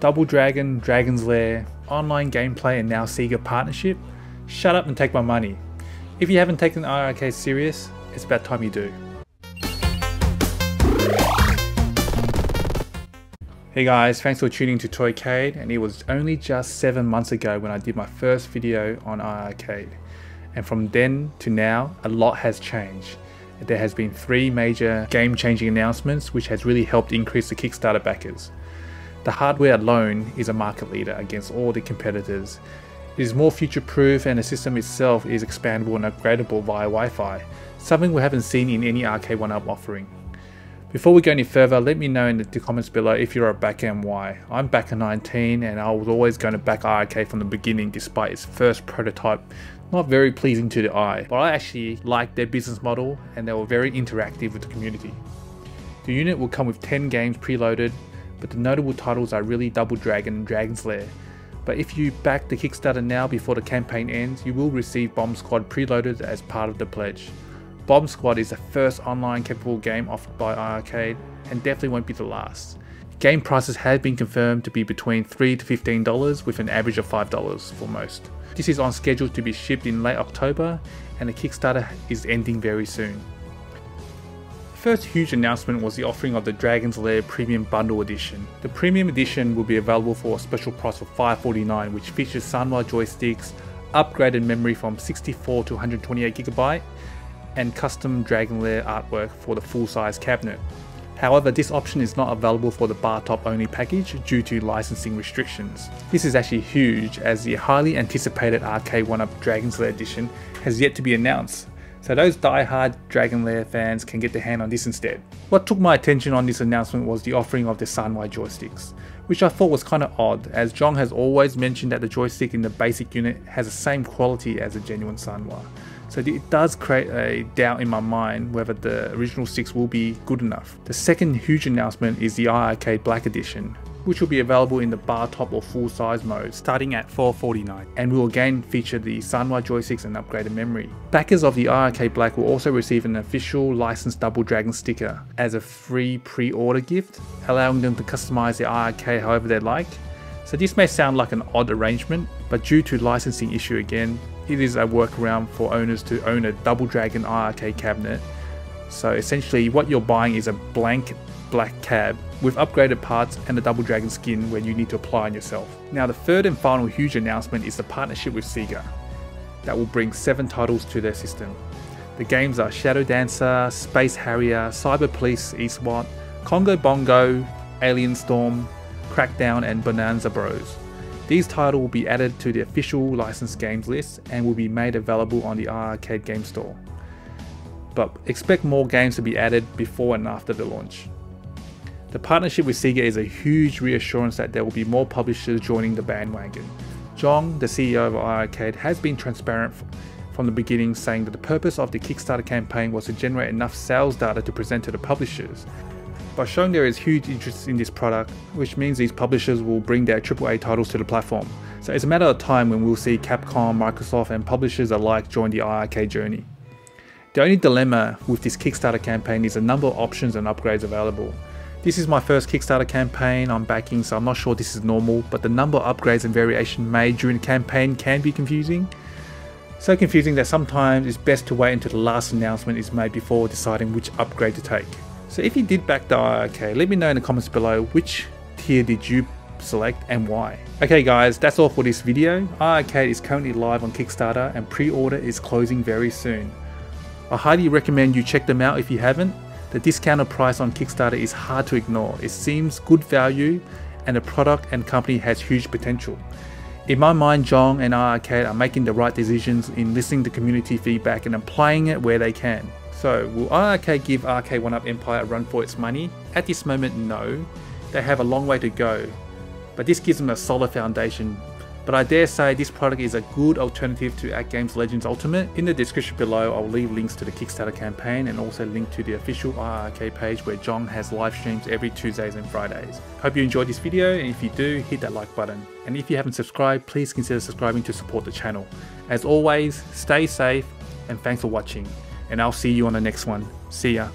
Double Dragon, Dragon's Lair, online gameplay and now Sega partnership? Shut up and take my money. If you haven't taken the iiRcade serious, it's about time you do. Hey guys, thanks for tuning to ToyKade and it was only just 7 months ago when I did my first video on iiRcade. And from then to now, a lot has changed. There has been three major game-changing announcements which has really helped increase the Kickstarter backers. The hardware alone is a market leader against all the competitors. It is more future-proof and the system itself is expandable and upgradable via Wi-Fi, something we haven't seen in any Arcade1Up offering. Before we go any further, let me know in the comments below if you're a backer and why. I'm backer 19 and I was always going to back RK from the beginning despite its first prototype not very pleasing to the eye, but I actually liked their business model and they were very interactive with the community. The unit will come with 10 games preloaded, but the notable titles are really Double Dragon and Dragon's Lair. But if you back the Kickstarter now before the campaign ends, you will receive Bomb Squad preloaded as part of the pledge. Bomb Squad is the first online capable game offered by iiRcade and definitely won't be the last. Game prices have been confirmed to be between 3 to $15 with an average of $5 for most. This is on schedule to be shipped in late October and the Kickstarter is ending very soon. First huge announcement was the offering of the Dragon's Lair Premium Bundle Edition. The Premium Edition will be available for a special price of 549 which features Sanwa joysticks, upgraded memory from 64 to 128GB and custom Dragon Lair artwork for the full-size cabinet. However, this option is not available for the bar top only package due to licensing restrictions. This is actually huge as the highly anticipated Arcade1Up Dragon's Lair edition has yet to be announced, so those die-hard Dragon Lair fans can get their hand on this instead. What took my attention on this announcement was the offering of the Sanwa joysticks, which I thought was kinda odd as Jong has always mentioned that the joystick in the basic unit has the same quality as a genuine Sanwa. So it does create a doubt in my mind whether the original 6 will be good enough. The second huge announcement is the iiRcade Black Edition, which will be available in the bar top or full size mode starting at 449 and will again feature the Sanwa joysticks and upgraded memory. Backers of the iiRcade Black will also receive an official licensed Double Dragon sticker as a free pre-order gift, allowing them to customize the iiRcade however they like. So this may sound like an odd arrangement, but due to licensing issue again, it is a workaround for owners to own a Double Dragon iiRcade cabinet. So essentially what you're buying is a blank black cab with upgraded parts and a Double Dragon skin where you need to apply on yourself. Now the third and final huge announcement is the partnership with Sega that will bring 7 titles to their system. The games are Shadow Dancer, Space Harrier, Cyber Police ESWAT, Congo Bongo, Alien Storm, Crackdown and Bonanza Bros. These titles will be added to the official licensed games list and will be made available on the arcade game store. But expect more games to be added before and after the launch. The partnership with Sega is a huge reassurance that there will be more publishers joining the bandwagon. Jong, the CEO of iiRcade, has been transparent from the beginning saying that the purpose of the Kickstarter campaign was to generate enough sales data to present to the publishers, by showing there is huge interest in this product, which means these publishers will bring their AAA titles to the platform. So it's a matter of time when we'll see Capcom, Microsoft and publishers alike join the iiRcade journey. The only dilemma with this Kickstarter campaign is the number of options and upgrades available. This is my first Kickstarter campaign I'm backing so I'm not sure this is normal, but the number of upgrades and variation made during the campaign can be confusing. So confusing that sometimes it's best to wait until the last announcement is made before deciding which upgrade to take. So if you did back the iiRcade, let me know in the comments below which tier did you select and why. Okay guys, that's all for this video. iiRcade is currently live on Kickstarter and pre-order is closing very soon. I highly recommend you check them out if you haven't. The discounted price on Kickstarter is hard to ignore. It seems good value and the product and company has huge potential. In my mind, Jong and iiRcade are making the right decisions in listening to community feedback and applying it where they can. So, will iiRcade give Arcade1Up Empire a run for its money? At this moment, no. They have a long way to go, but this gives them a solid foundation. But I dare say this product is a good alternative to AtGames Legends Ultimate. In the description below, I'll leave links to the Kickstarter campaign and also link to the official iiRcade page where Jong has live streams every Tuesdays and Fridays. Hope you enjoyed this video and if you do, hit that like button. And if you haven't subscribed, please consider subscribing to support the channel. As always, stay safe and thanks for watching and I'll see you on the next one. See ya.